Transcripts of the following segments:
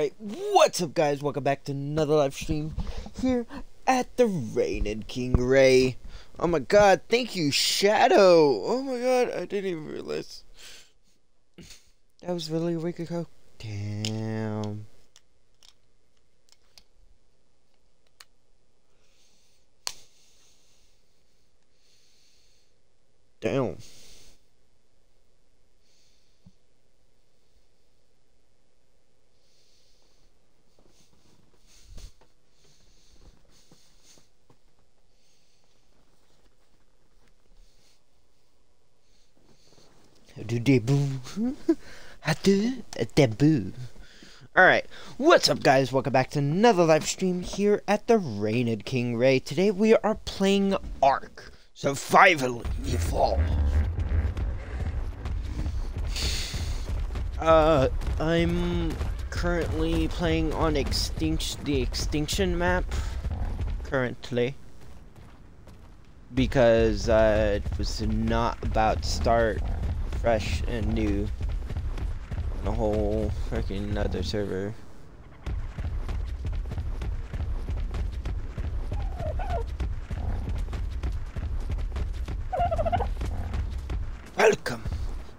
Alright, what's up guys? Welcome back to another live stream here at the Reigning King Ray. Oh my god, thank you, Shadow! Oh my god, I didn't even realize. That was really a week ago. Damn. Damn. do Alright, what's up guys? Welcome back to another live stream here at the Reigning King Ray. Today we are playing Ark. Survival Evolved. Uh, I'm currently playing on the Extinction map. Currently. Because uh, it was not about to start fresh and new on a whole freaking other server. Welcome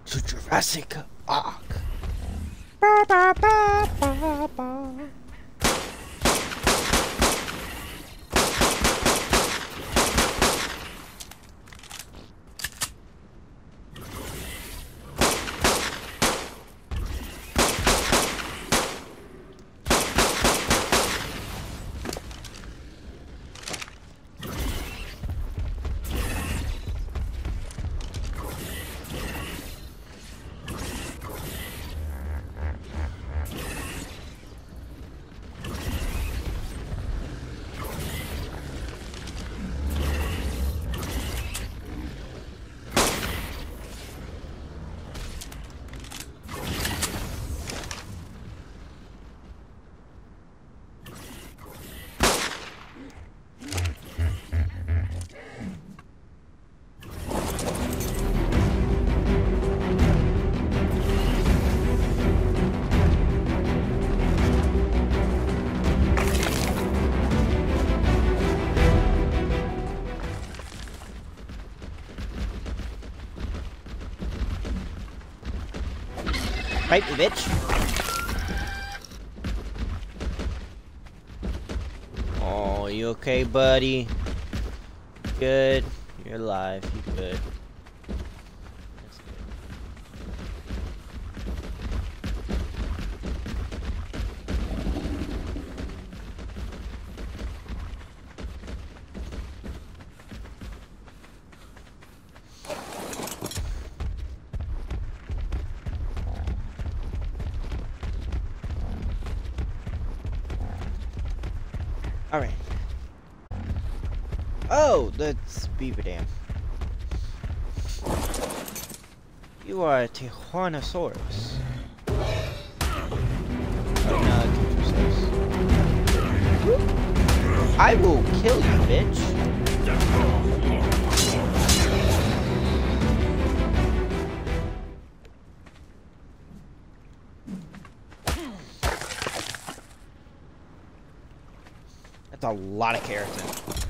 to Jurassic Ark. Ba, ba, ba, Fight me, bitch. Oh, you okay, buddy? Good. You're alive. No, I will kill you, bitch. That's a lot of keratin.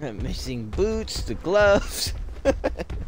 Missing boots, the gloves.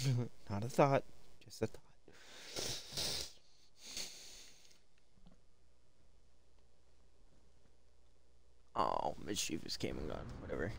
Not a thought, just a thought. Oh, mischievous came and gone. Whatever.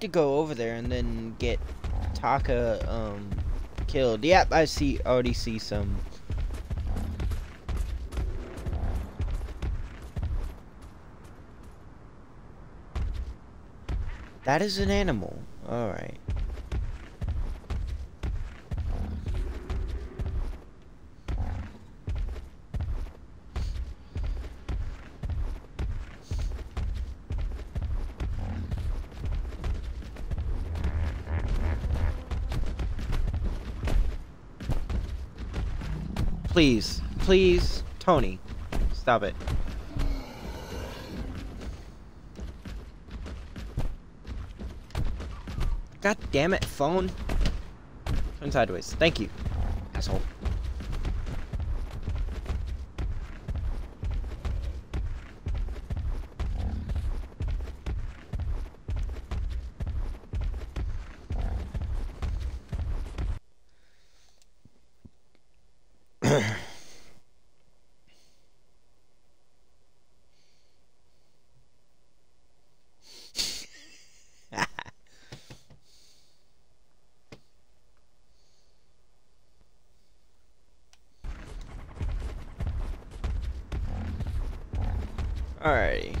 To go over there and then get Taka um killed. Yep, I see already see some That is an animal. Alright. Please, please, Tony, stop it. God damn it, phone. Turn sideways. Thank you, asshole. Alrighty.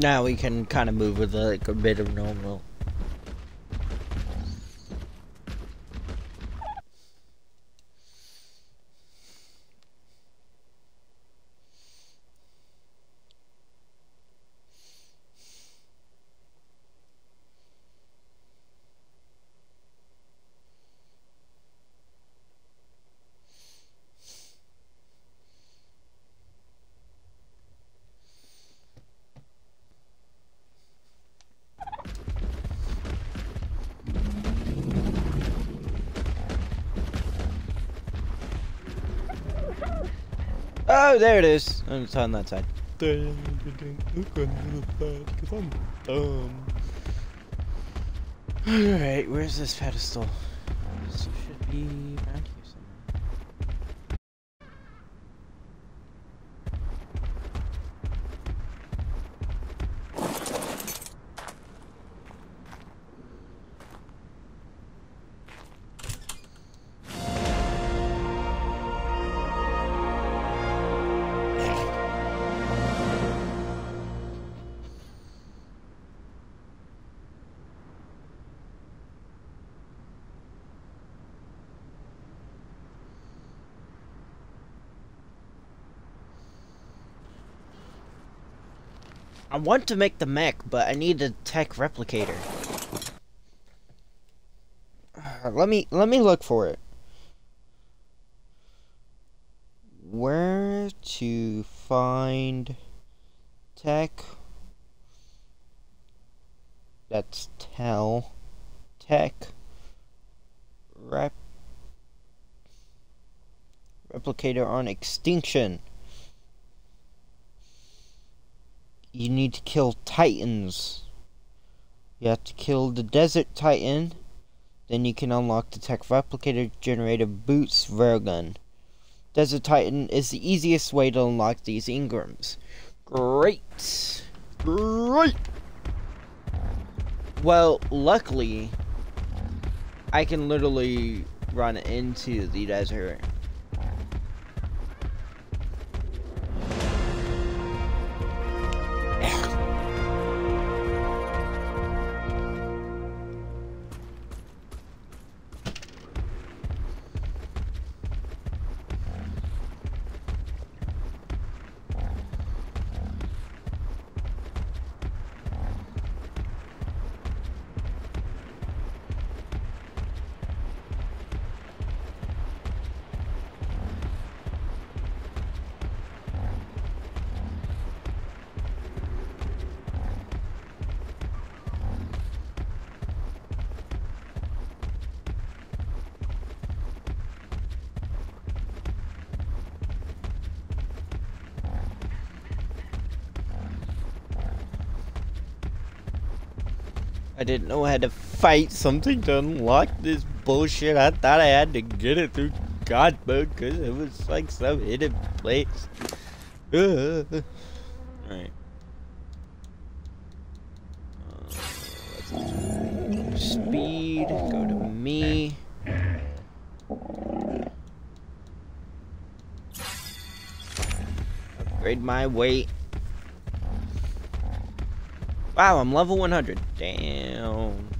Now we can kind of move with like a bit of normal. Oh, there it is. It's on that side. Alright, where's this pedestal? This should be around I want to make the mech, but I need a tech replicator. Let me let me look for it. Where to find tech? That's tell tech rep replicator on extinction. You need to kill titans. You have to kill the desert titan. Then you can unlock the tech replicator generator boots railgun. Desert Titan is the easiest way to unlock these Engrams. Great! Great! Well, luckily, I can literally run into the desert. Didn't know I had to fight something to unlock this bullshit. I thought I had to get it through God mode because it was like some hidden place. Alright. Uh, speed, go to me. Upgrade my weight. Wow, I'm level 100. Damn.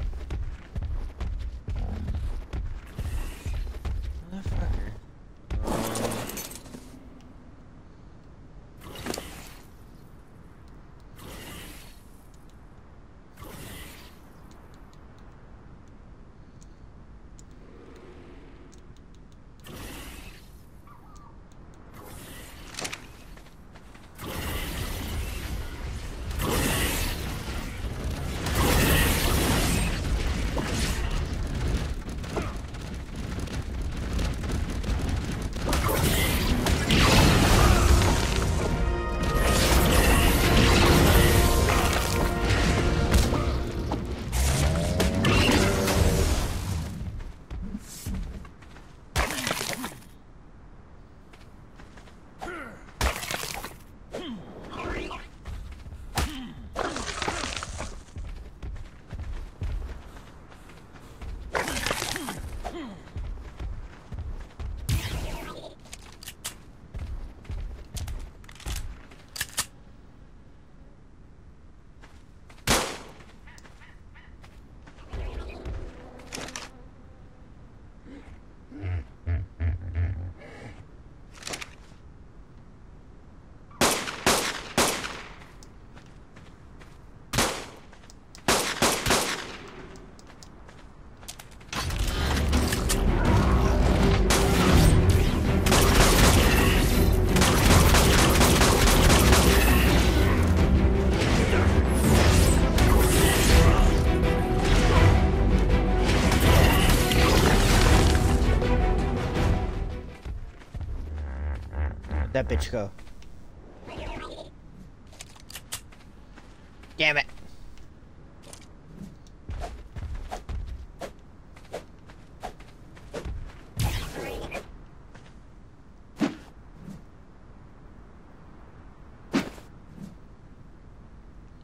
That bitch go? Damn it.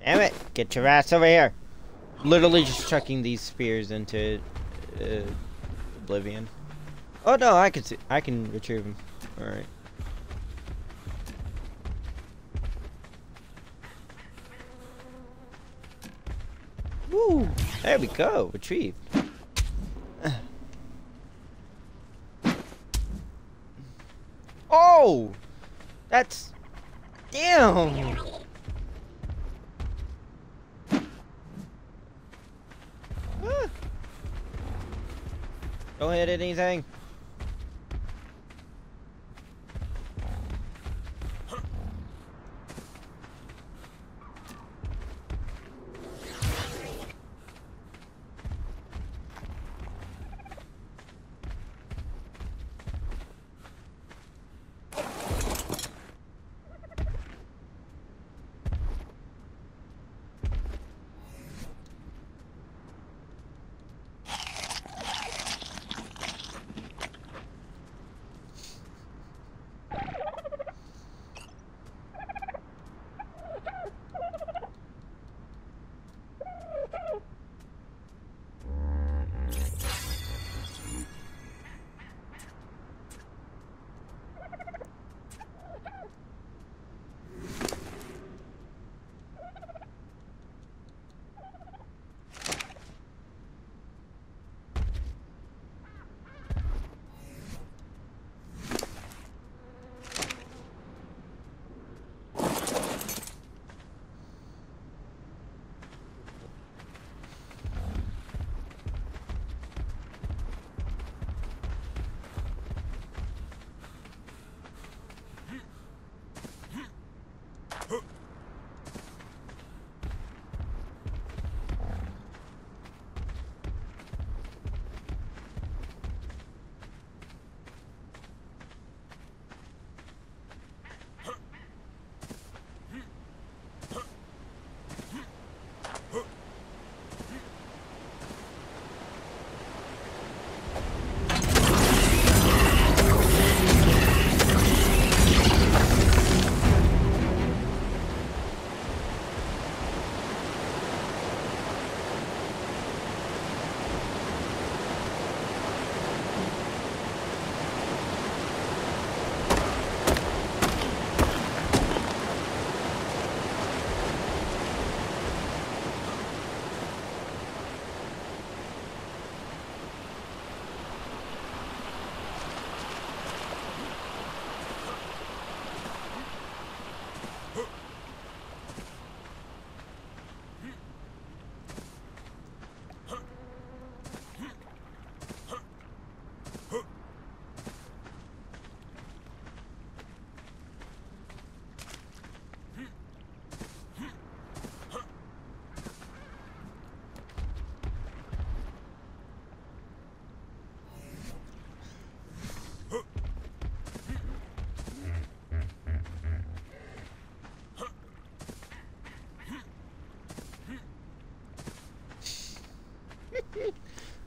Damn it! Get your ass over here! Literally just chucking these spears into uh, oblivion. Oh no, I can see. I can retrieve them. All right. There we go. Retrieved. Oh! That's... Damn! Ah. Don't hit anything.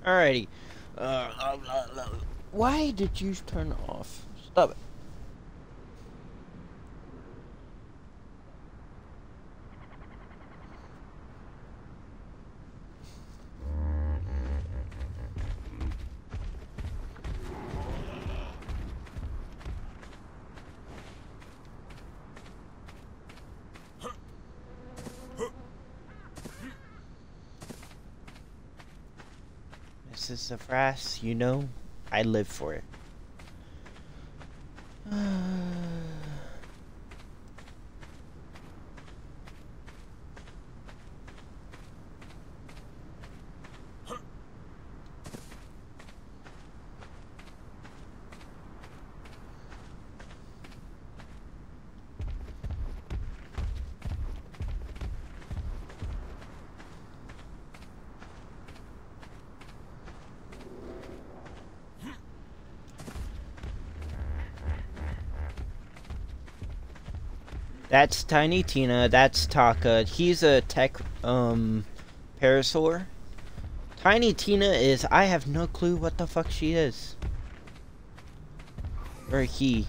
Alrighty. Uh, uh, uh, uh, why did you turn off? Stop it. Sassafras, you know, I live for it. That's Tiny Tina. That's Taka. He's a tech um parasaur. Tiny Tina is I have no clue what the fuck she is. Or he.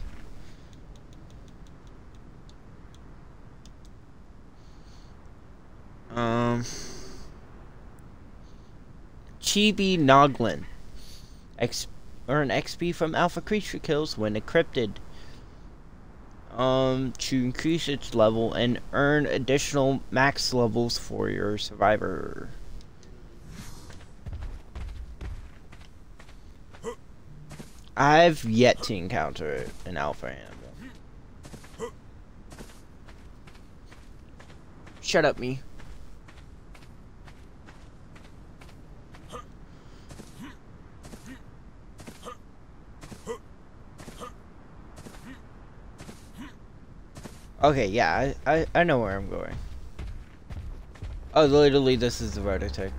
Um Chibi Noglin. X earn XP from alpha creature kills when encrypted um, to increase its level and earn additional max levels for your survivor. I've yet to encounter an alpha animal. Shut up, me. Okay, yeah, I, I, I know where I'm going. Oh, literally, this is the Rototech. Alright.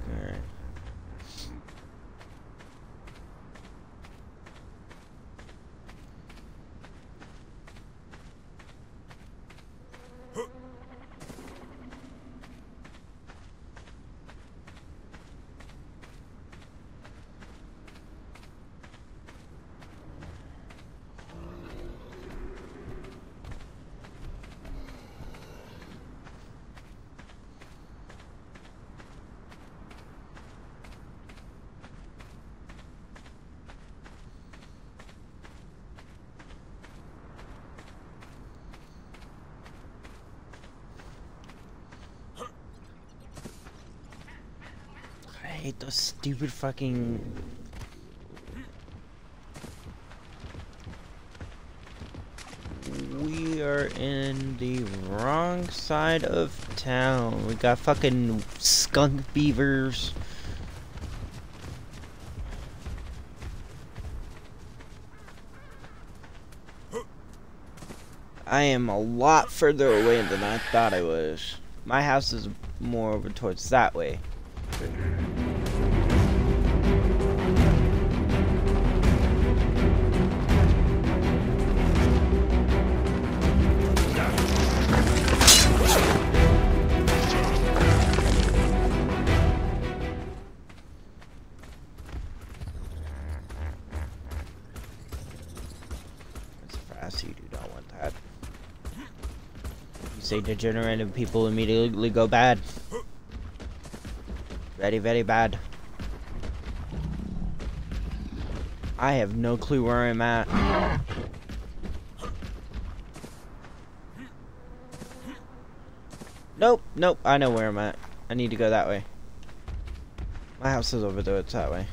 Hate those stupid fucking... We are in the wrong side of town. We got fucking skunk beavers. I am a lot further away than I thought I was. My house is more over towards that way. Degenerate and people immediately go bad. Very, very bad. I have no clue where I'm at. Nope, nope, I know where I'm at. I need to go that way. My house is over there, it's that way.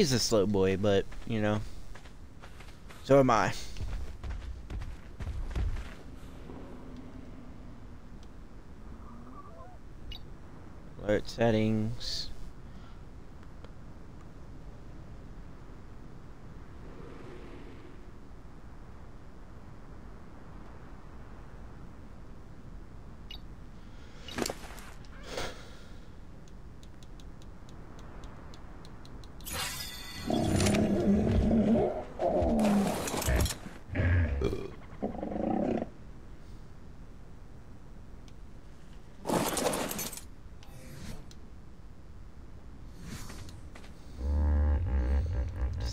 He's a slow boy, but, you know, so am I. Alert settings.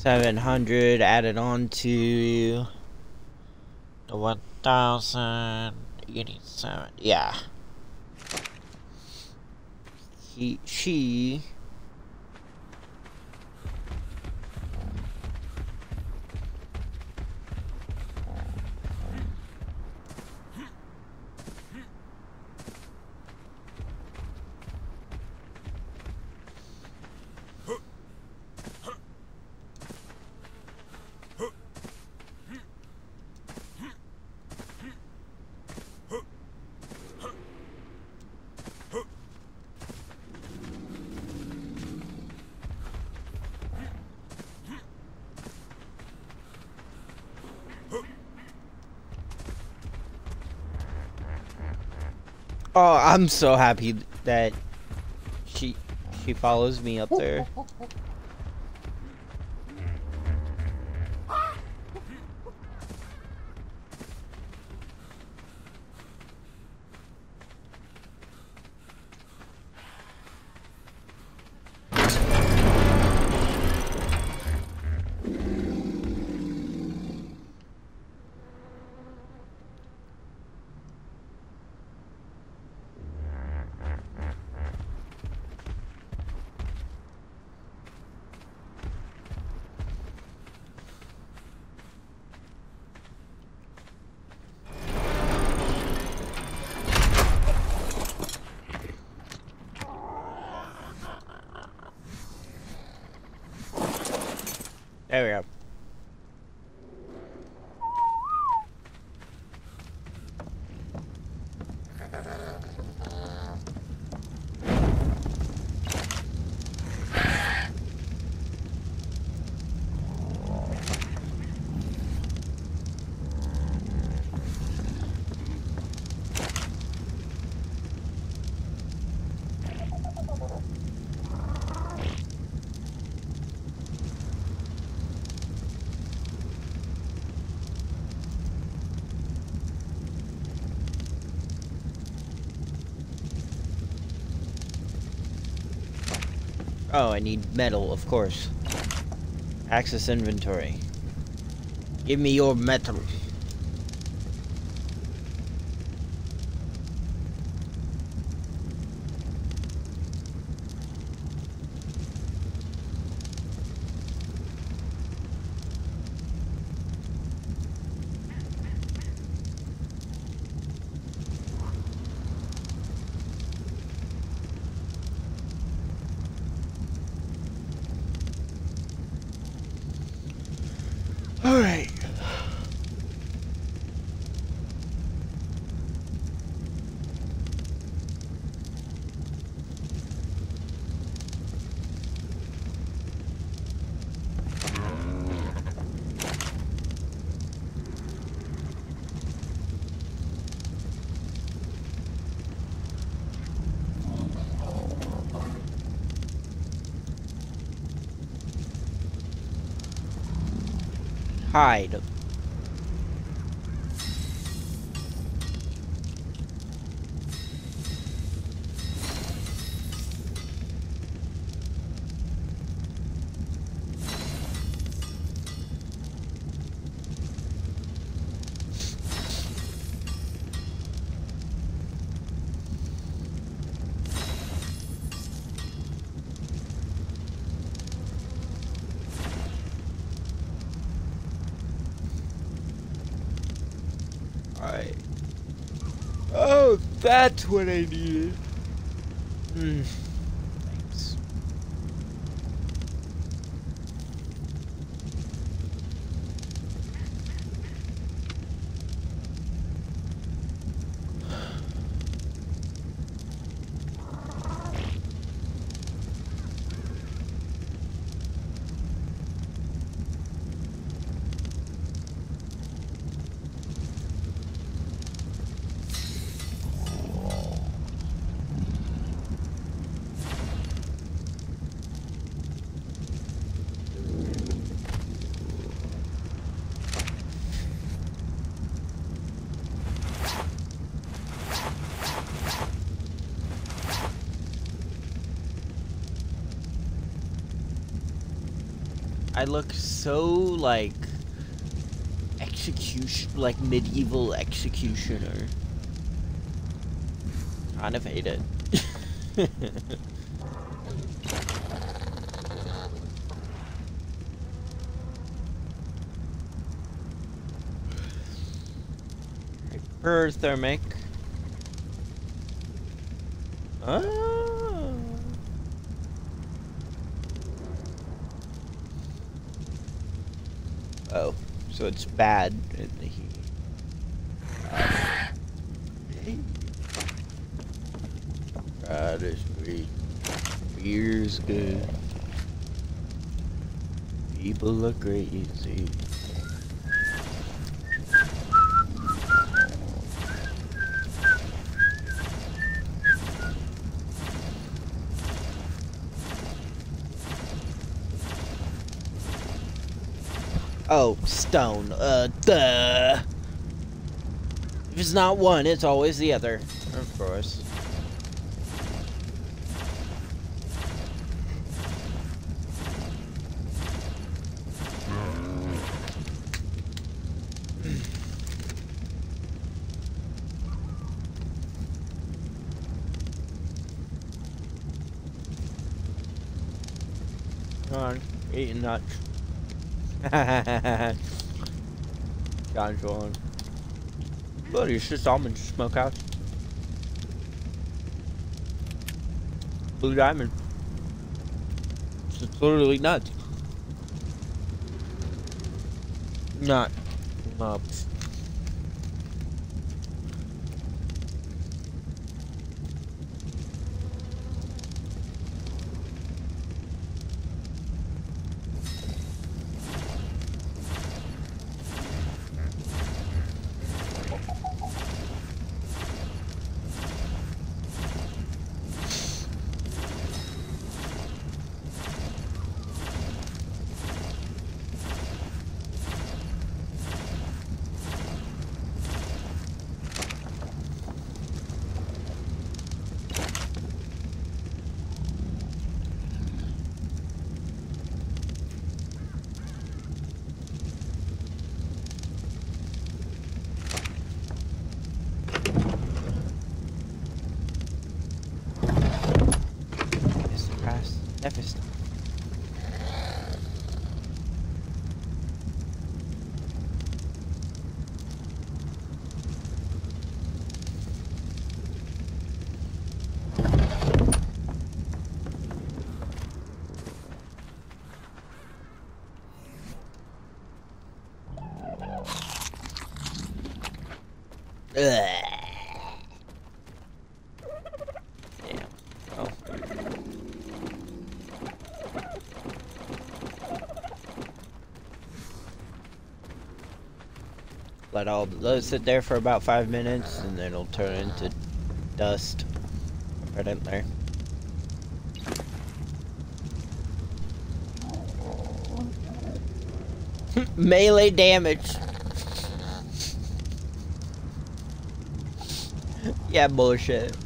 Seven hundred added on to the one thousand eighty-seven. Yeah. He, she I'm so happy that she she follows me up there we go. Oh, I need metal, of course. Access inventory. Give me your metal. Alright. Hide. That's what I needed. I look so like execution, like medieval executioner. Kind of hate it. Hyperthermic. Ah. Oh, so it's bad uh, in the heat. God is great. Beer's good. People are crazy. Stone. Uh, duh. If it's not one, it's always the other. Of course. Come on, eating nuts. One. Look, it's just almond smokehouse. Blue diamond. It's literally nuts. Not nuts. Mr. Price, never stop. Let all let it sit there for about five minutes and then it'll turn into dust. Right in there. Melee damage. Yeah, bullshit.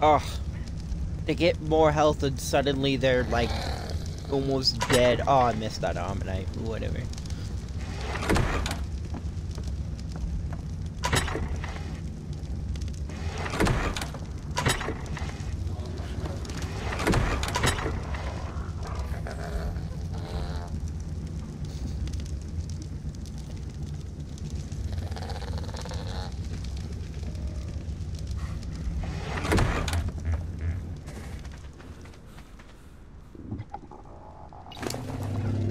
Oh, they get more health and suddenly they're like almost dead. Oh, I missed that Ammonite. Whatever.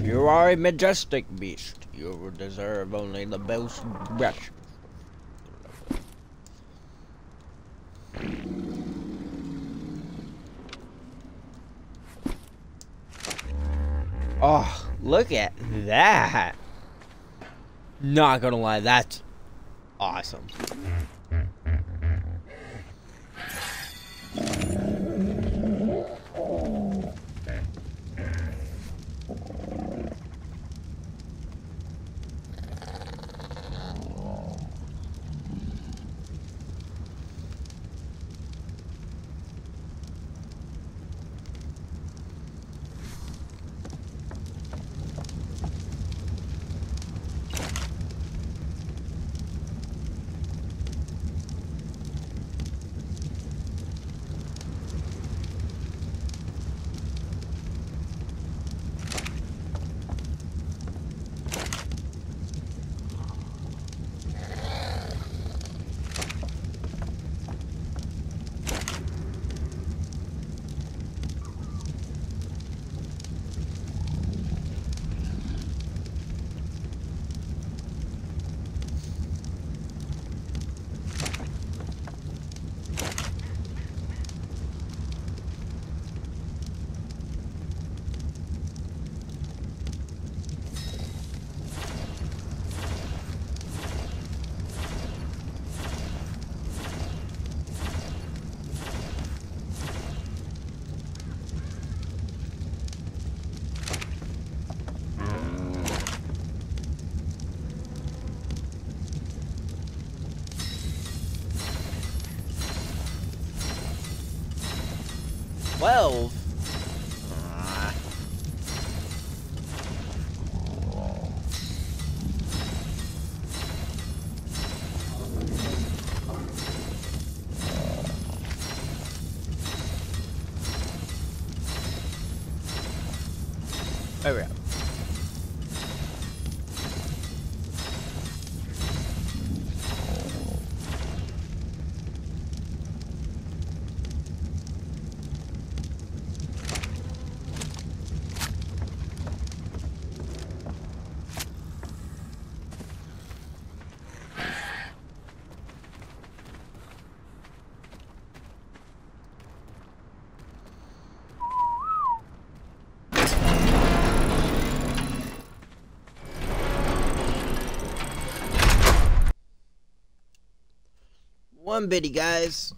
You are a majestic beast. You deserve only the best brush. Oh, look at that. Not gonna lie, that's One bitty, guys.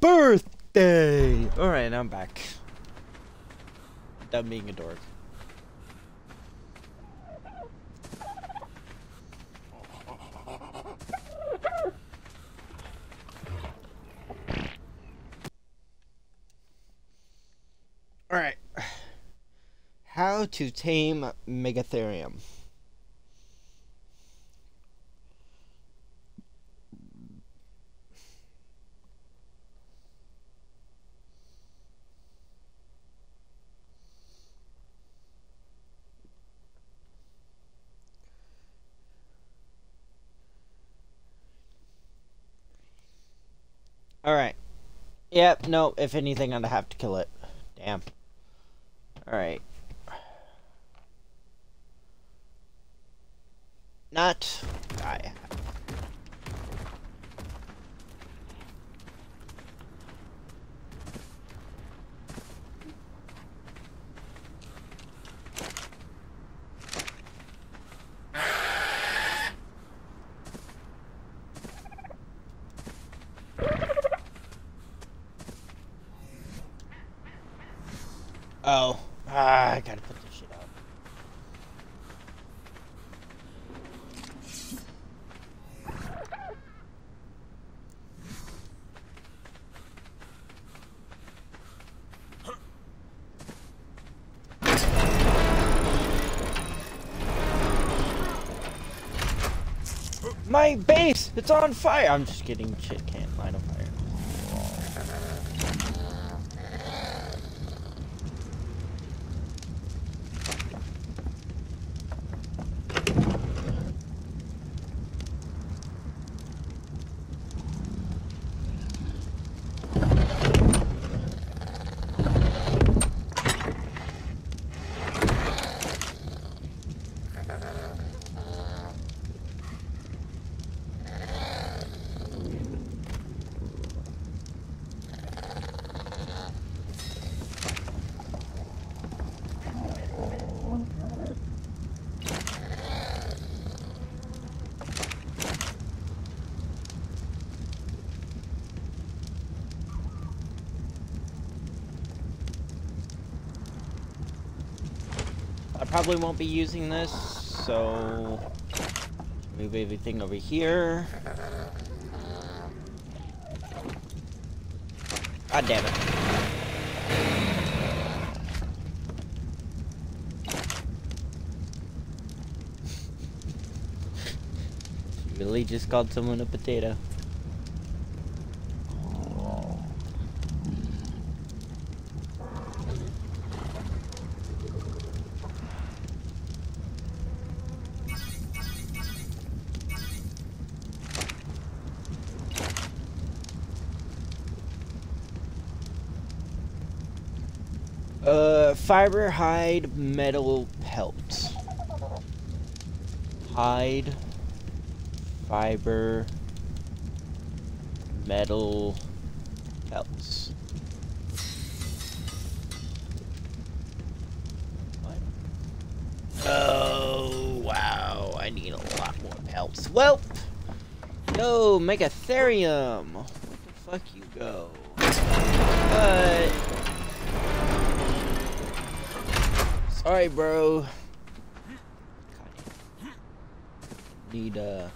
Birthday! Alright, I'm back. Done being a dork. Alright. How to tame Megatherium. Alright. Yep, no, if anything, I'd have to kill it. Damn. Alright. Not die. Oh. Ah, I gotta put this shit up. My base! It's on fire! I'm just kidding. Shit can't light on fire. I probably won't be using this, so move everything over here. God damn it. really just called someone a potato. Fiber, hide, metal, pelt. Hide, fiber, metal, pelts. What? Oh, wow. I need a lot more pelts. Well, yo, Megatherium. What the fuck you go? But... Sorry, bro. Need, uh...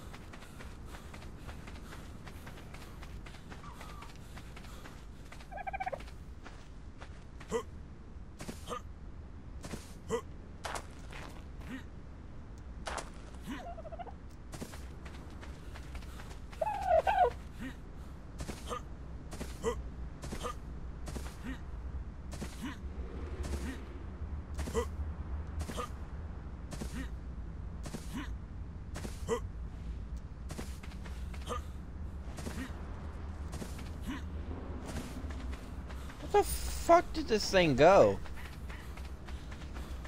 What the fuck did this thing go?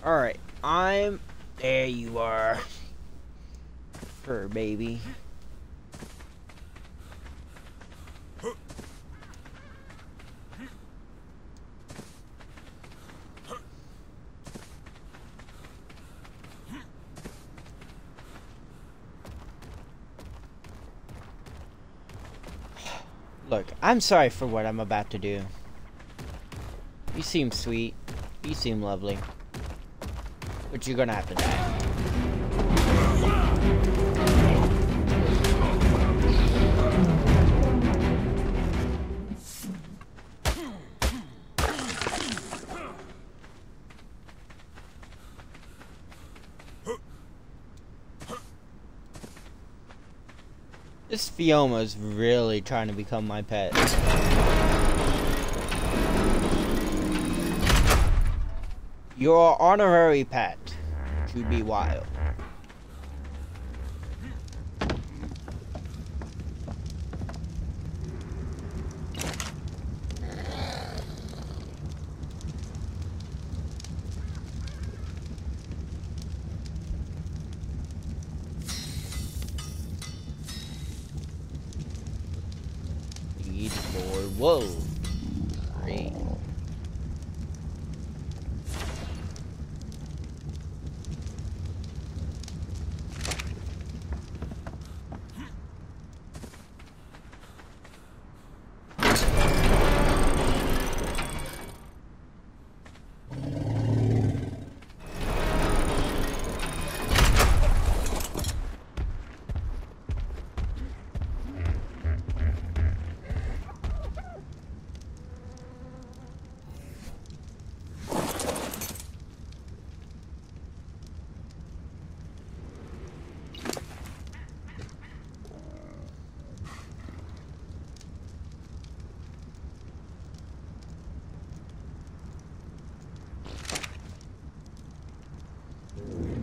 Alright, I'm... There you are. Fur baby. Look, I'm sorry for what I'm about to do. You seem sweet. You seem lovely. But you're gonna have to die. This Phiomia's really trying to become my pet. Your honorary pet should be wild. Need for whoa. Three.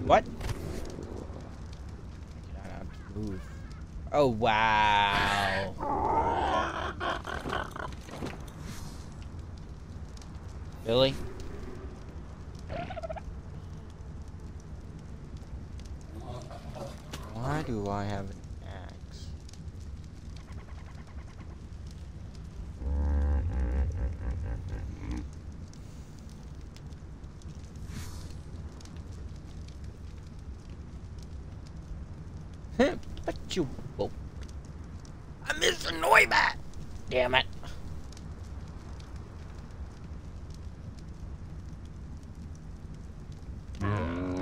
What? I have to move. Oh wow. Really? Why do I have an axe? Huh, but you won't. I missed the Noibat! Damn it. Damn.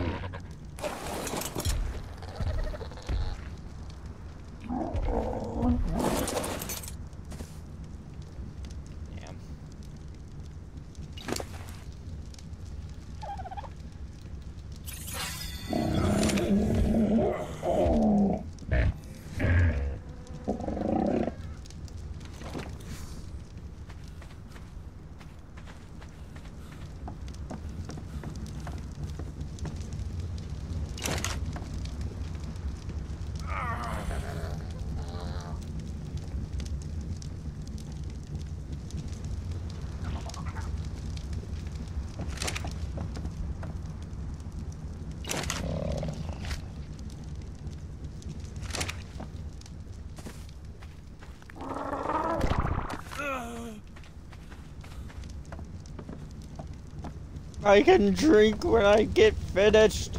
I can drink when I get finished.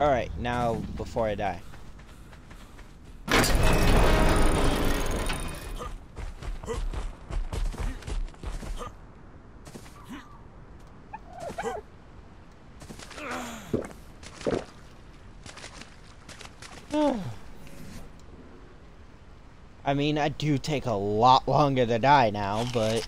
Alright, now before I die. I mean, I do take a lot longer to die now, but...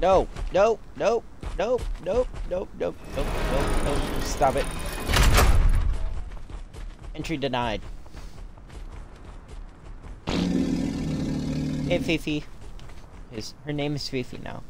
No, no, nope, nope, nope, nope, nope, nope, nope, nope, stop it. Entry denied. Hey, Fifi. His, her name is Fifi now.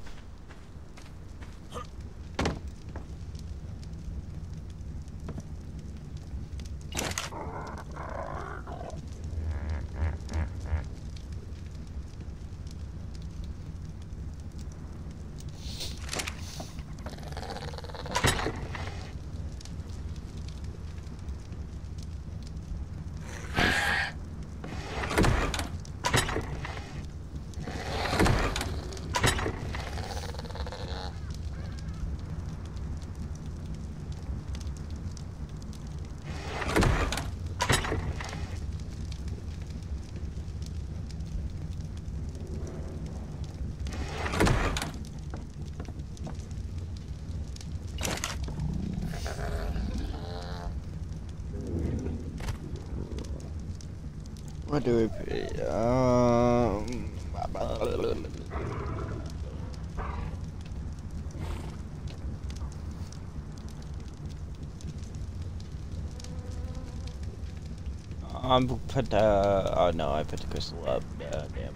Put the. Oh no, I put the crystal up. Uh, damn.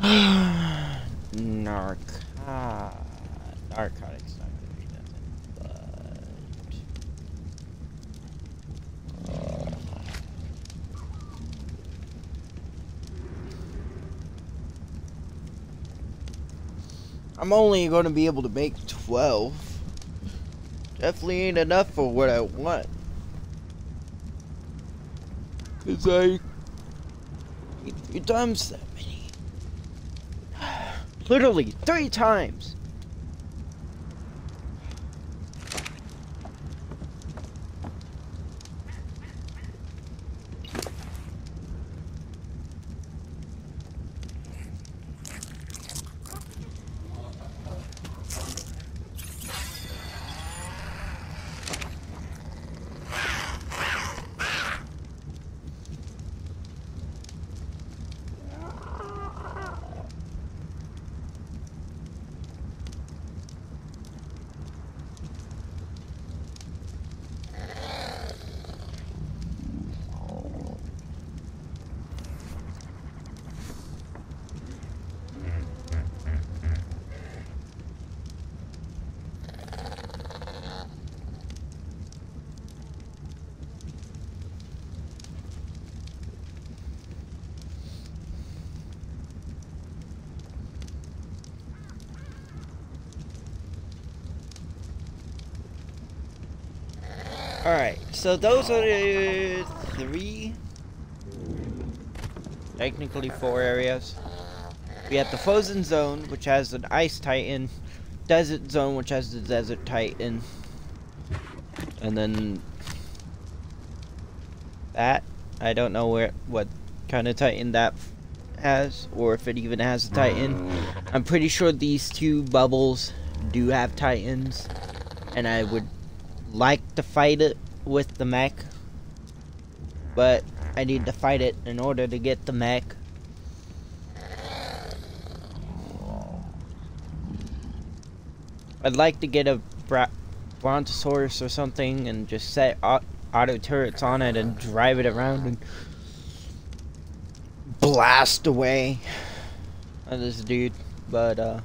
Narc. Narcotics not gonna be nothing. Uh, I'm only gonna be able to make 12. Definitely ain't enough for what I want. Cause I three times that many. Literally three times. Alright, so those are the three, technically four areas. We have the Frozen Zone, which has an Ice Titan, Desert Zone, which has the Desert Titan, and then that. I don't know where what kind of Titan that has, or if it even has a Titan. I'm pretty sure these two bubbles do have Titans, and I would like to fight it with the mech, but I need to fight it in order to get the mech. I'd like to get a Brontosaurus or something and just set auto turrets on it and drive it around and blast away at this dude, but uh,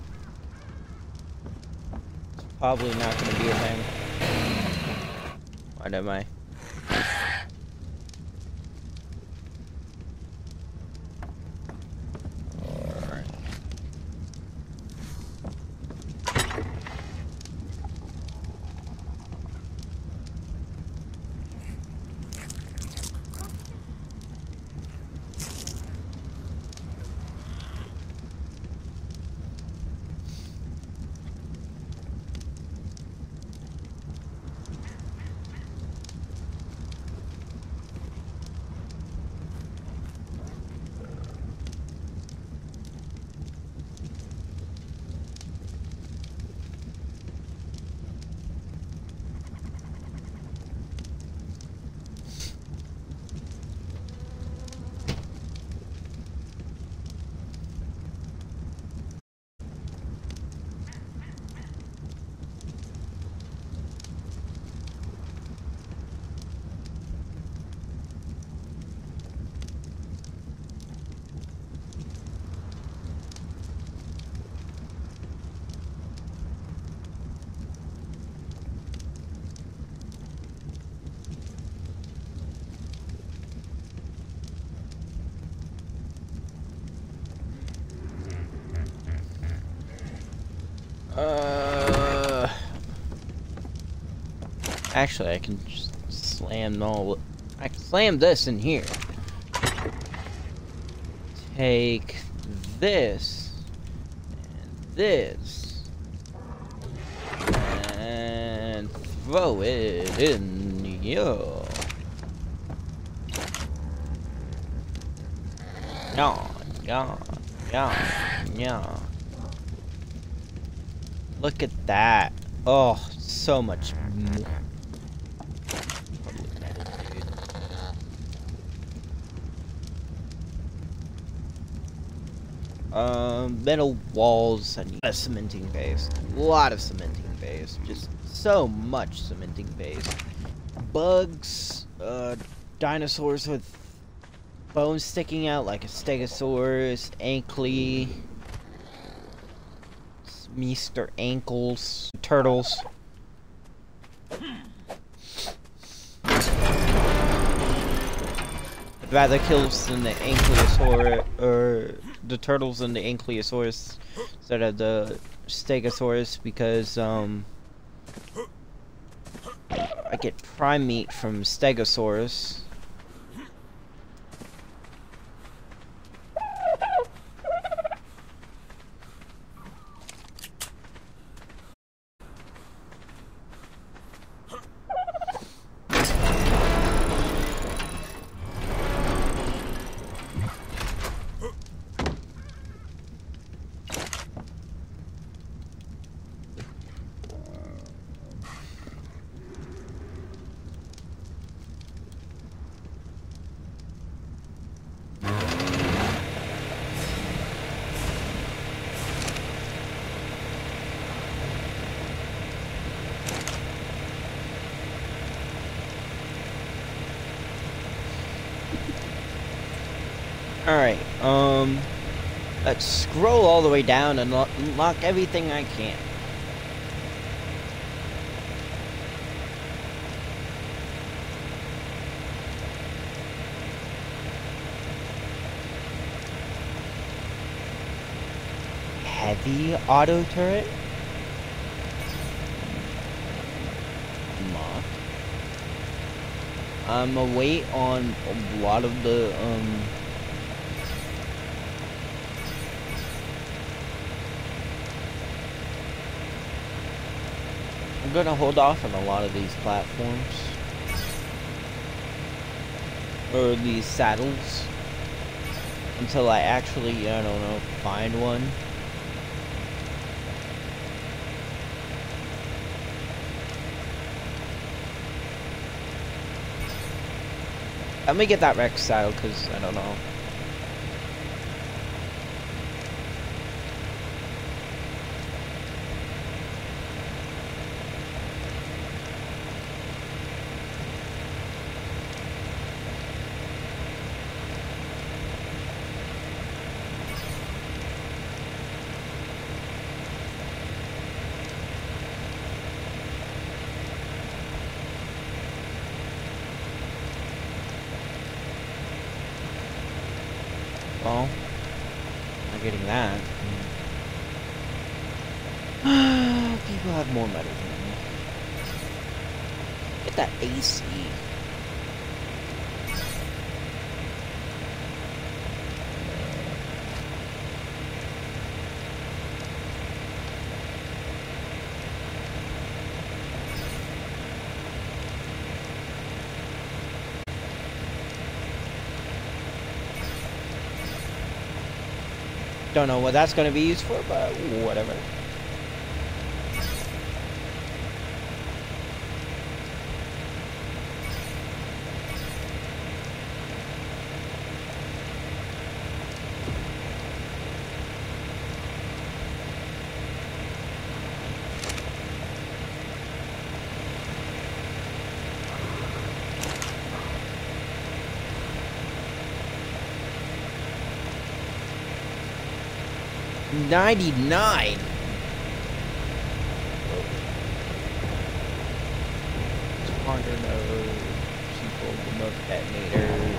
probably not to be a thing. What am I? Actually, I can just slam all. I can slam this in here. Take this and this and throw it in here. Yeah, yeah, yeah, yeah. Look at that. Oh, so much more. Um, metal walls and a cementing paste. A lot of cementing paste. Just so much cementing paste. Bugs, uh, dinosaurs with bones sticking out like a stegosaurus, ankly, Mr. Ankles, turtles. I'd rather kill than the Ankylosaurus, or the turtles and the Ankylosaurus instead of the Stegosaurus because, um, I get prime meat from Stegosaurus. Alright, um... Let's scroll all the way down and unlock everything I can. Heavy auto turret? Mock. I'm away on a lot of the, um... I'm gonna hold off on a lot of these platforms. Or these saddles. Until I actually, I don't know, find one. Let me get that Rex saddle, because I don't know. Well, not getting that. People have more metal than me. Get that AC. Don't know what that's going to be used for, but whatever. Ninety-nine. Harder node, people, remote detonators.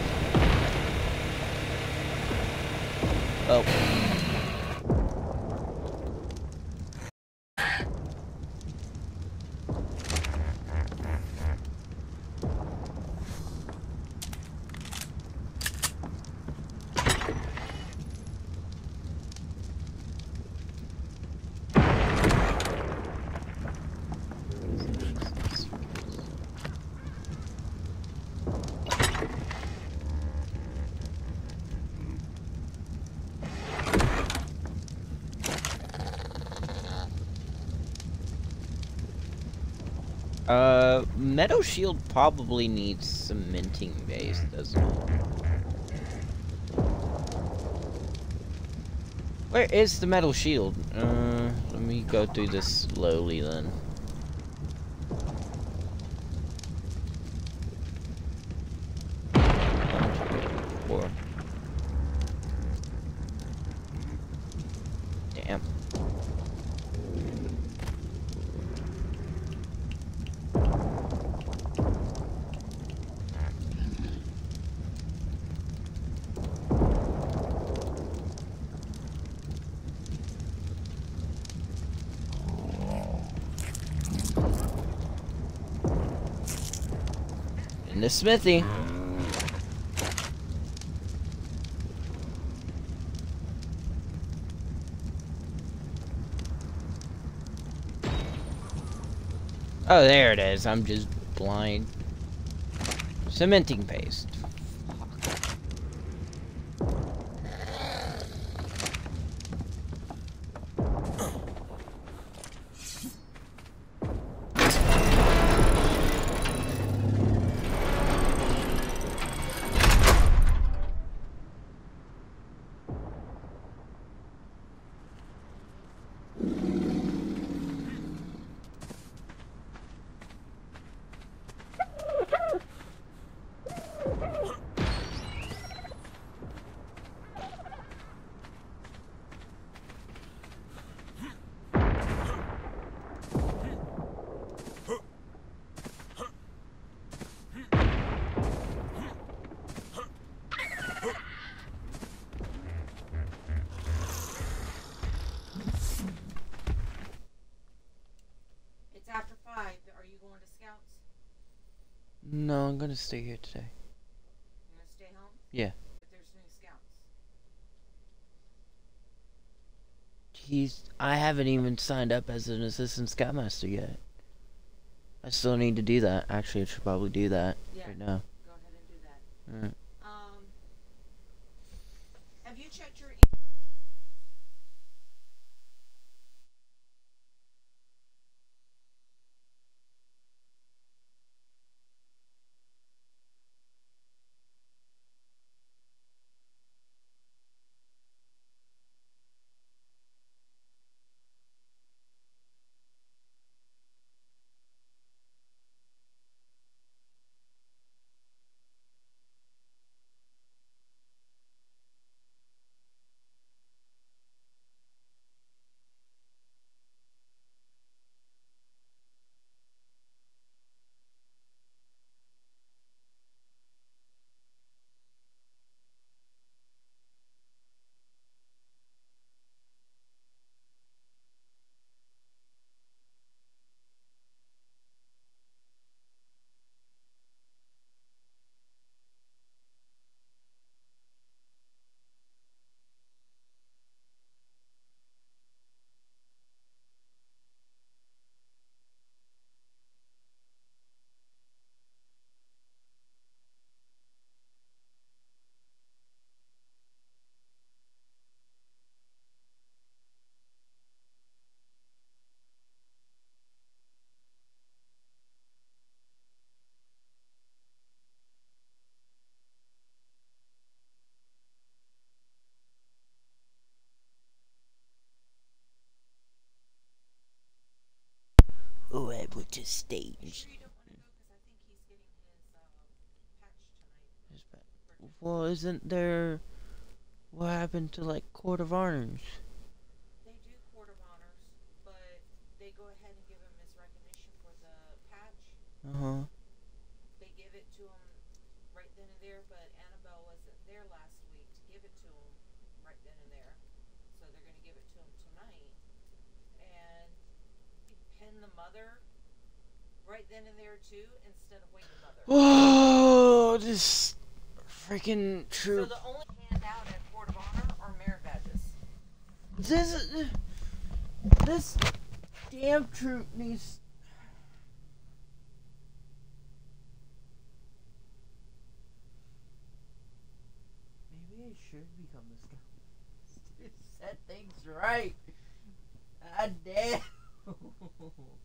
Oh. Uh, Metal Shield probably needs cementing paste, doesn't it? Where is the metal shield? Uh, let me go through this slowly then. Four. Damn. In the smithy. Oh, there it is. I'm just blind. Cementing paste. No, I'm gonna stay here today. You gonna stay home? Yeah. But there's new Scouts. He's. I haven't even signed up as an assistant scoutmaster yet. I still need to do that. Actually, I should probably do that Yeah. right now. Go ahead and do that. Alright. Patch tonight. Well, isn't there? What happened to like court of honors? They do court of honors, but they go ahead and give him his recognition for the patch. Uh huh. They give it to him right then and there, but Annabelle wasn't there last week to give it to him right then and there. So they're going to give it to him tonight. And pin the mother right then and there too, instead of waiting mother. Whoa! This freaking troop. So the only handout at Court of Honor are merit badges. This. This damn troop needs. Maybe I should become a scout. to set things right. God damn.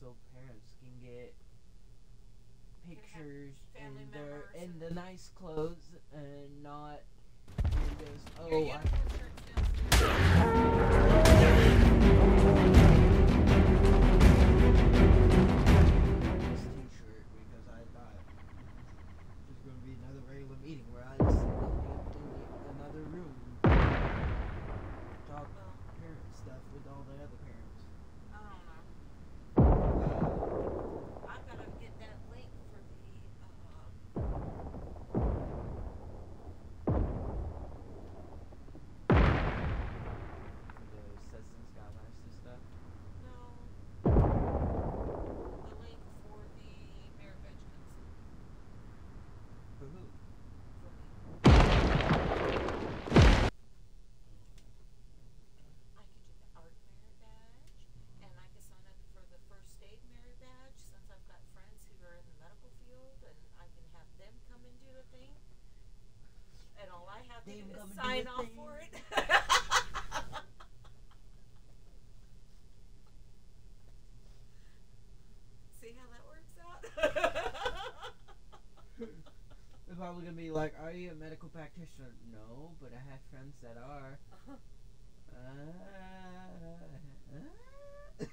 so parents can get pictures and, they're in the nice clothes and not and just oh I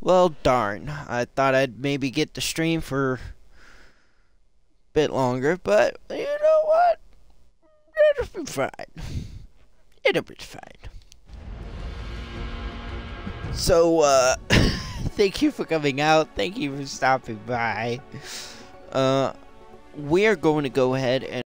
Well, darn. I thought I'd maybe get the stream for a bit longer, but you know what? It'll be fine. It'll be fine. So, uh, thank you for coming out. Thank you for stopping by. Uh, we are going to go ahead and